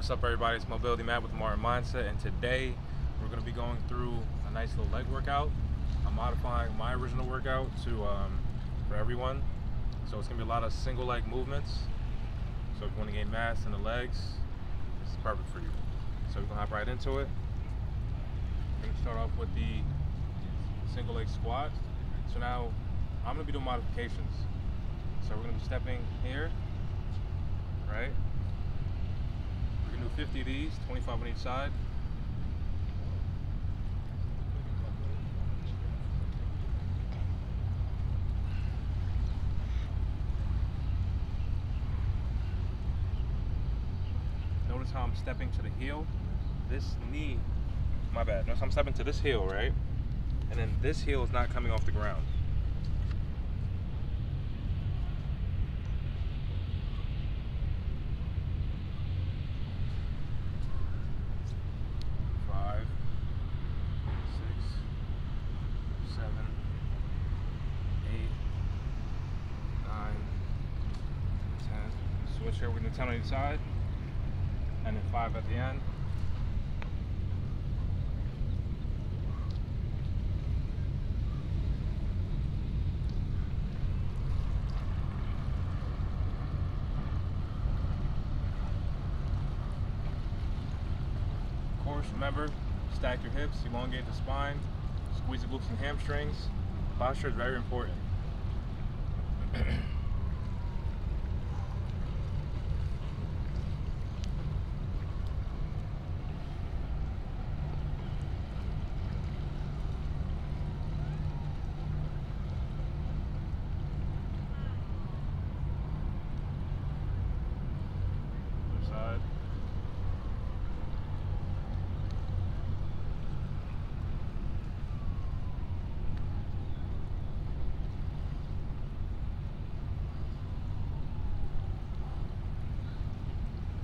What's up everybody, it's Mobility Matt with Martin Mindset and today we're going to be going through a nice little leg workout. I'm modifying my original workout to um, for everyone. So it's going to be a lot of single leg movements. So if you want to gain mass in the legs, this is perfect for you. So we're going to hop right into it. We're going to start off with the single leg squat. So now I'm going to be doing modifications. So we're going to be stepping here, right? We're going to do 50 of these, 25 on each side. Notice how I'm stepping to the heel. This knee, my bad. Notice I'm stepping to this heel, right? And then this heel is not coming off the ground. Here, we're gonna 10 on each side. And then five at the end. Of course, remember, stack your hips, elongate the spine, squeeze the glutes and hamstrings. Posture is very important. Other side.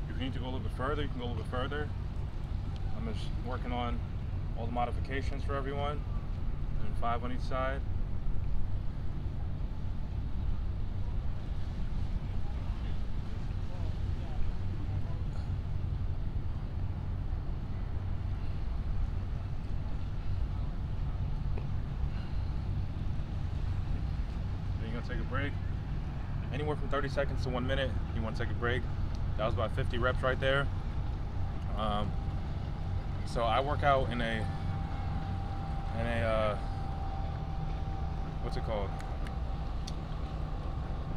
If you need to go a little bit further, you can go a little bit further. I'm just working on all the modifications for everyone. And five on each side. Then you're gonna take a break. Anywhere from 30 seconds to one minute, you wanna take a break. That was about 50 reps right there. Um, so I work out in a, in a, uh, what's it called?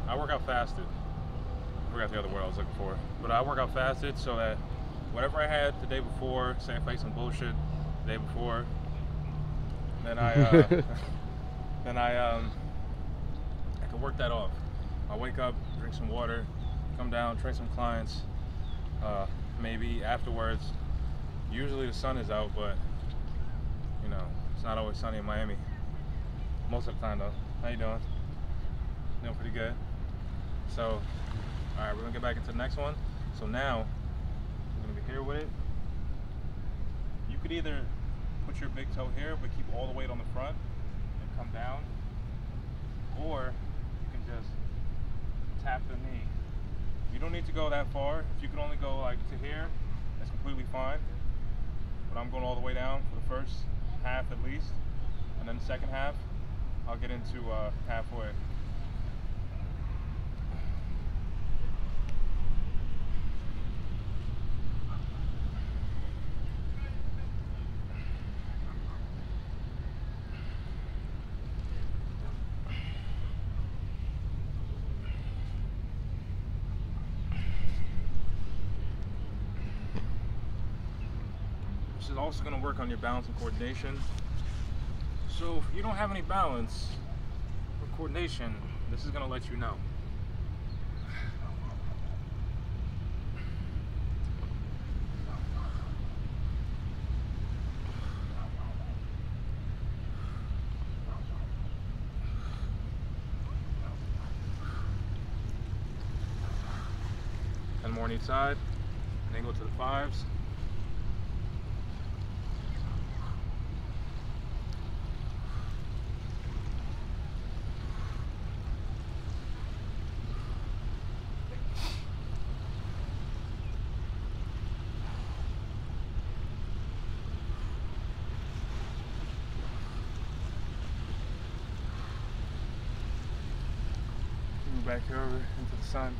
I work out fasted. I forgot the other word I was looking for. But I work out fasted so that whatever I had the day before, say I faced some bullshit the day before, then I, uh, then I, um, I can work that off. I wake up, drink some water, come down, train some clients. Uh, maybe afterwards, usually the sun is out, but you know, it's not always sunny in Miami. Most of the time though. How you doing? Doing pretty good. So, all right, we're gonna get back into the next one. So now, we're gonna be here with it. You could either put your big toe here, but keep all the weight on the front and come down, or you can just tap the knee. You don't need to go that far. If you can only go like to here, that's completely fine. But I'm going all the way down for the first half at least, and then the second half, I'll get into uh, halfway. Is also going to work on your balance and coordination. So if you don't have any balance or coordination, this is going to let you know. More on each side, and then go to the fives. Back over into the sun.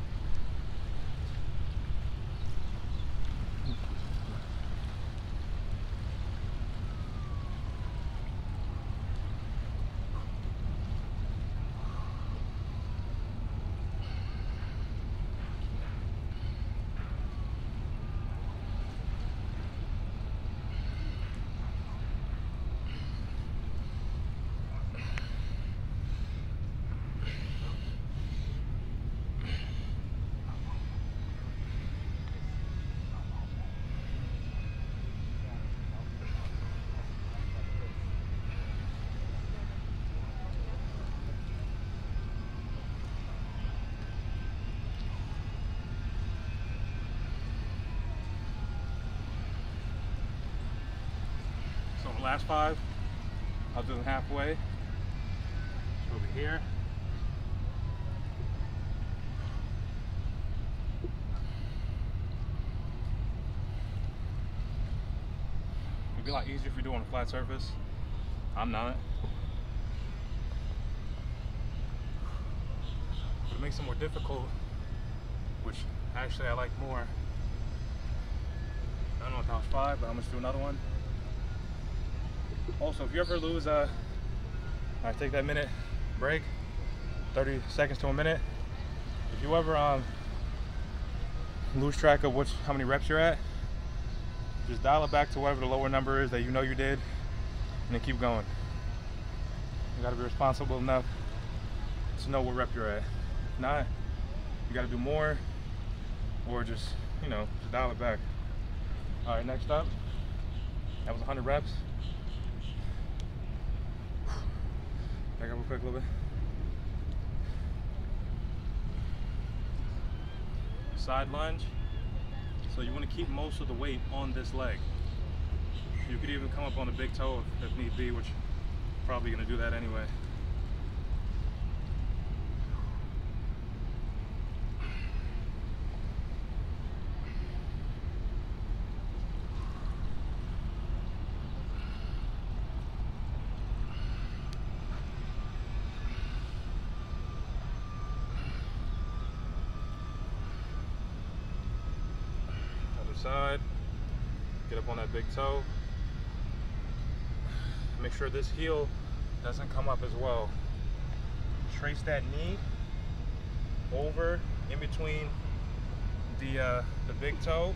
So the last five, I'll do them halfway. So over here. It'd be a lot easier if you're doing a flat surface. I'm not. But it makes it more difficult, which actually I like more. I don't know if that was five, but I'm gonna do another one. Also, if you ever lose a, I take that minute break, 30 seconds to a minute. If you ever um, lose track of which how many reps you're at, just dial it back to whatever the lower number is that you know you did, and then keep going. You gotta be responsible enough to know what rep you're at. If not, you gotta do more, or just you know just dial it back. All right, next up, that was 100 reps. Back up real quick a little bit. Side lunge. So you want to keep most of the weight on this leg. You could even come up on the big toe if, need be, which probably gonna do that anyway. Other side. Get up on that big toe. Make sure this heel doesn't come up as well. Trace that knee over in between the uh, the big toe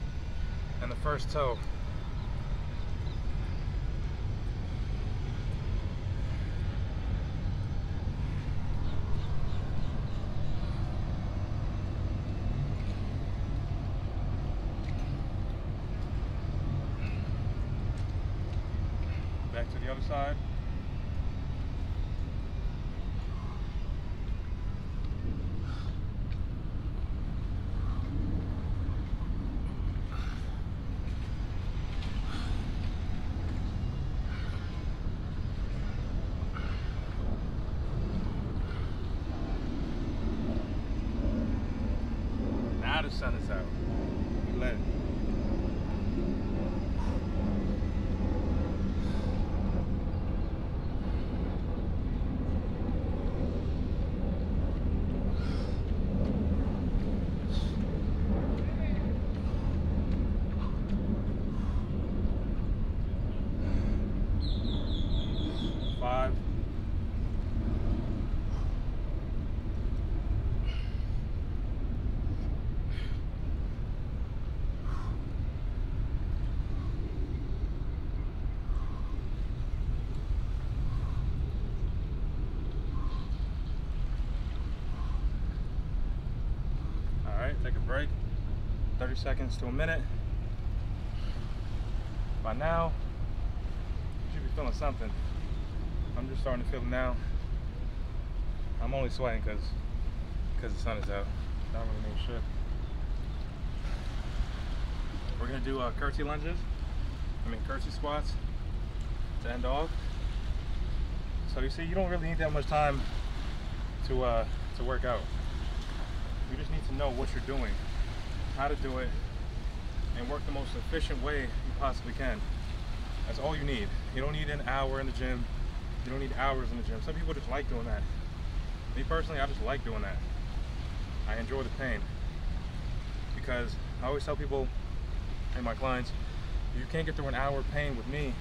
and the first toe. Back to the other side. Now the sun is out. We let it. Five. All right, take a break. 30 seconds to a minute. By now, you should be feeling something. I'm just starting to feel it now. I'm only sweating because because the sun is out. Not really mean shit. We're gonna do uh, curtsy lunges. I mean curtsy squats to end off. So you see, you don't really need that much time to uh, to work out. You just need to know what you're doing, how to do it, and work the most efficient way you possibly can. That's all you need. You don't need an hour in the gym. You don't need hours in the gym. Some people just like doing that. Me personally, I just like doing that. I enjoy the pain because I always tell people and my clients, you can't get through an hour of pain with me.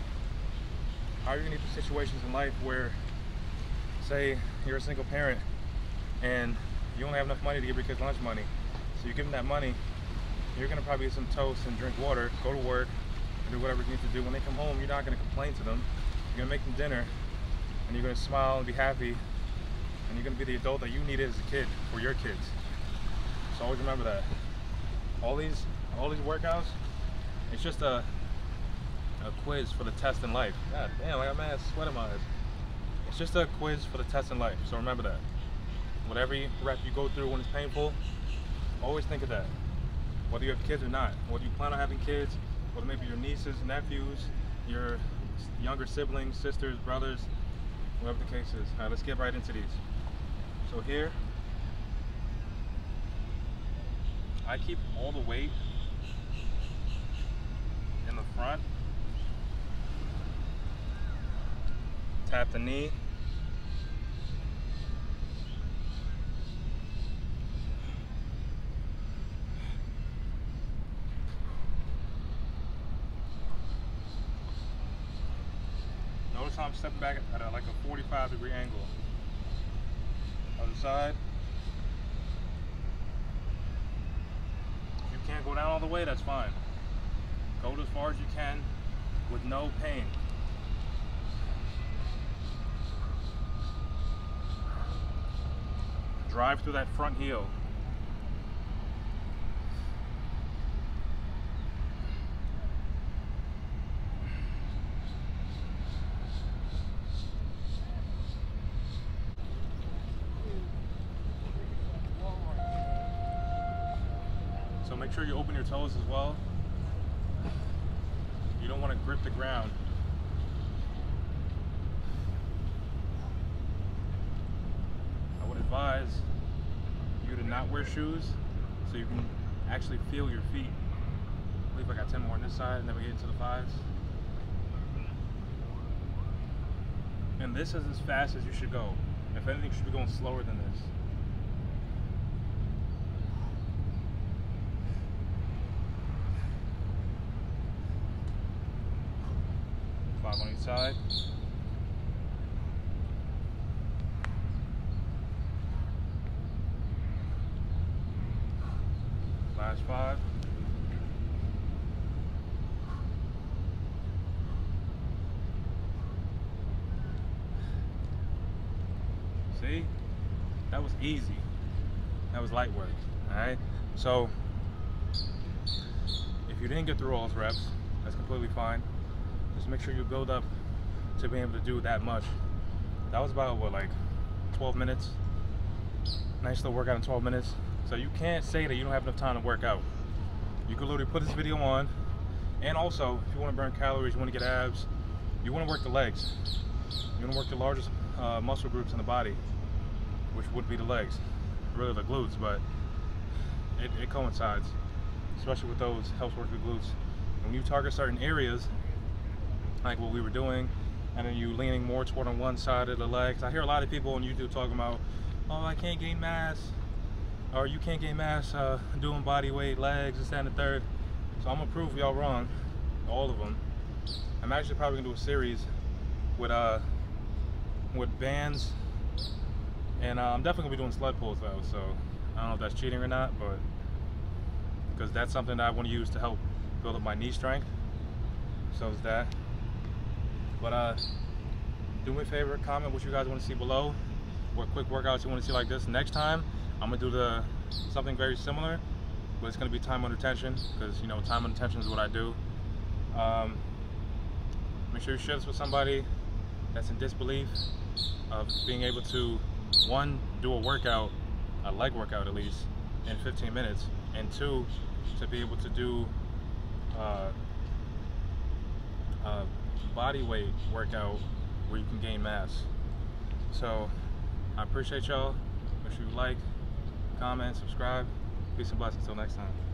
How are you gonna get through situations in life where, say, you're a single parent and you only have enough money to give your kids lunch money. So you give them that money, you're gonna probably get some toast and drink water, go to work, and do whatever you need to do. When they come home, you're not gonna complain to them. You're gonna make them dinner, and you're gonna smile and be happy, and you're gonna be the adult that you needed as a kid for your kids. So always remember that. All these, all these workouts, it's just a, a quiz for the test in life. God damn, I got mad sweat in my eyes. It's just a quiz for the test in life. So remember that. Whatever rep you go through when it's painful, always think of that. Whether you have kids or not, whether you plan on having kids, whether maybe your nieces, nephews, your younger siblings, sisters, brothers, whatever the case is. All right, let's get right into these. So here, I keep all the weight in the front. Tap the knee. Notice how I'm stepping back at a, like a 45 degree angle. Other side. If you can't go down all the way, that's fine. Go as far as you can with no pain. Drive through that front heel. So make sure you open your toes as well. You don't want to grip the ground. I would advise you to not wear shoes so you can actually feel your feet. I believe I got 10 more on this side and then we get into the fives. And this is as fast as you should go. If anything, you should be going slower than this. Five on each side. Last five. See? That was easy. That was light work. Alright? So if you didn't get through all those reps, that's completely fine. Just make sure you build up to be able to do that much. That was about what like 12 minutes. Nice little workout in 12 minutes. So you can't say that you don't have enough time to work out. You can literally put this video on and also if you want to burn calories, you want to get abs, you want to work the legs. You want to work the largest uh, muscle groups in the body, which would be the legs, really the glutes, but it, it coincides, especially with those helps work the glutes. And when you target certain areas, like what we were doing, and then you leaning more toward on one side of the legs. I hear a lot of people on YouTube talking about, oh, I can't gain mass, or you can't gain mass uh, doing body weight, legs, this, and the third. So I'm gonna prove y'all wrong, all of them. I'm actually probably gonna do a series with uh with bands, and uh, I'm definitely gonna be doing sled pulls though. So I don't know if that's cheating or not, but because that's something that I want to use to help build up my knee strength. So is that. But uh, do me a favor, comment what you guys want to see below. What quick workouts you want to see like this. Next time, I'm gonna do the something very similar, but it's gonna be time under tension because you know time under tension is what I do. Um, make sure you share this with somebody that's in disbelief of being able to one do a workout, a leg workout at least, in 15 minutes, and two to be able to do. Uh, uh, body weight workout where you can gain mass. So I appreciate y'all. Make sure you like, comment, subscribe. Peace and blessings. Until next time.